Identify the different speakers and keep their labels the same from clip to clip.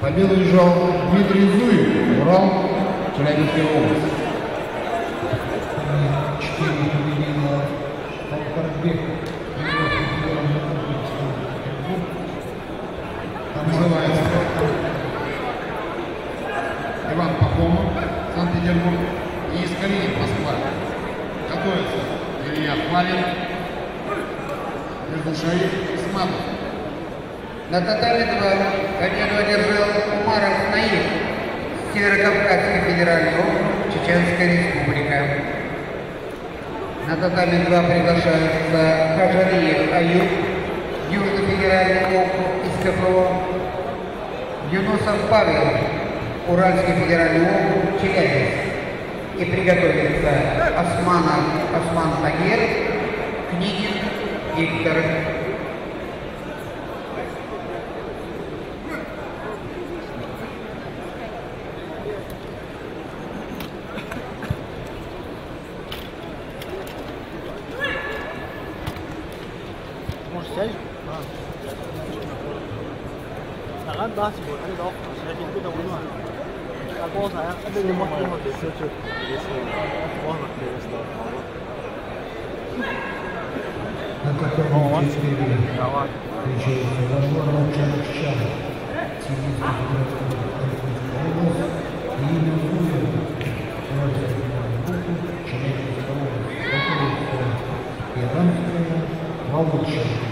Speaker 1: Победу держал Дмитрий Зуев, Урал, Челябинская область.
Speaker 2: Четыре победила Алкарбек.
Speaker 1: Называется Иван Пахомов, Санкт-Петербург и Искалинин, Москва. Готовится Илья Павин, Междушаев, Сматов.
Speaker 3: На татами 2 победу одержал Умаров Наив, Северокавказский федеральный округ, Чеченская республика. На татами 2 приглашаются Хажариев Аюб, Южный федеральный округ из КФО, Юнусов Павел, Уральский федеральный округ, Челябинск. И приготовится Османов Осман Тагир, Книгин Виктор.
Speaker 4: Может сядешь? Саған бас бол, али доо. Шади куда уна. Ако сая, али не мот мот десе чу. Десе. Можно десе.
Speaker 2: На каком теперь
Speaker 4: Давай.
Speaker 2: встречается Зажора Чанчан, Сибирский федеральный область, и имя Зуева, Уральская федеральная Челябинская область, готовится Иранская, Волочина.
Speaker 5: 사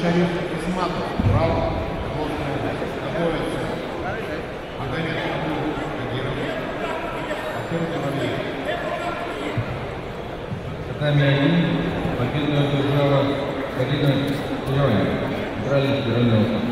Speaker 1: Шариф Исматов, Волжская область. Готовится Магомед Абдул Кадиров, Артем Муравьев.
Speaker 6: Татами 1 победу одержала Карина Леонид, Израиль федерального